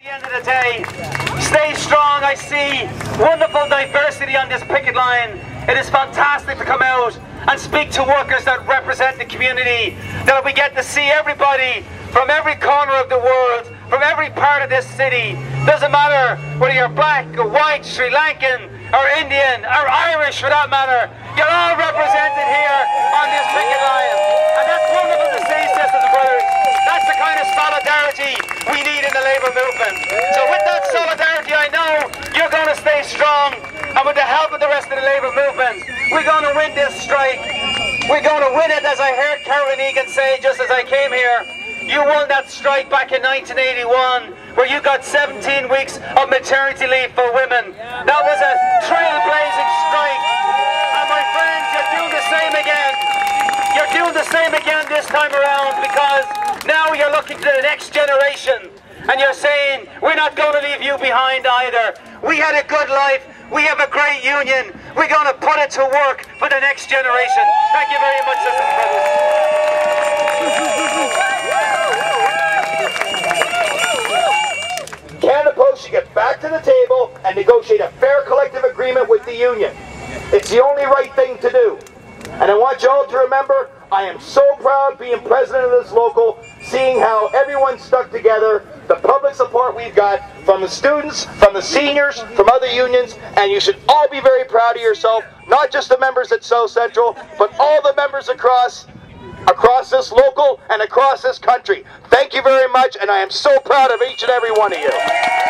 the end of the day, stay strong. I see wonderful diversity on this picket line. It is fantastic to come out and speak to workers that represent the community. That we get to see everybody from every corner of the world, from every part of this city. Doesn't matter whether you're black or white, Sri Lankan or Indian or Irish for that matter. You're all represented here on this picket line. And that's wonderful to see, sisters and brothers. That's the kind of solidarity we need in the labour movement. So with that solidarity, I know you're going to And with the help of the rest of the labour movement, we're going to win this strike. We're going to win it, as I heard Carolyn Egan say just as I came here. You won that strike back in 1981, where you got 17 weeks of maternity leave for women. That was a trailblazing strike. And my friends, you're doing the same again. You're doing the same again this time around because now you're looking to the next generation and you're saying, we're not going to leave you behind either. We had a good life. We have a great union. We're going to put it to work for the next generation. Thank you very much, sisters and brothers. Canada Post should get back to the table and negotiate a fair collective agreement with the union. It's the only right thing to do. And I want you all to remember, I am so proud being president of this local, seeing how everyone stuck together, the public support we've got from the students, from the seniors, from other unions, and you should all be very proud of yourself, not just the members at South Central, but all the members across across this local and across this country. Thank you very much, and I am so proud of each and every one of you.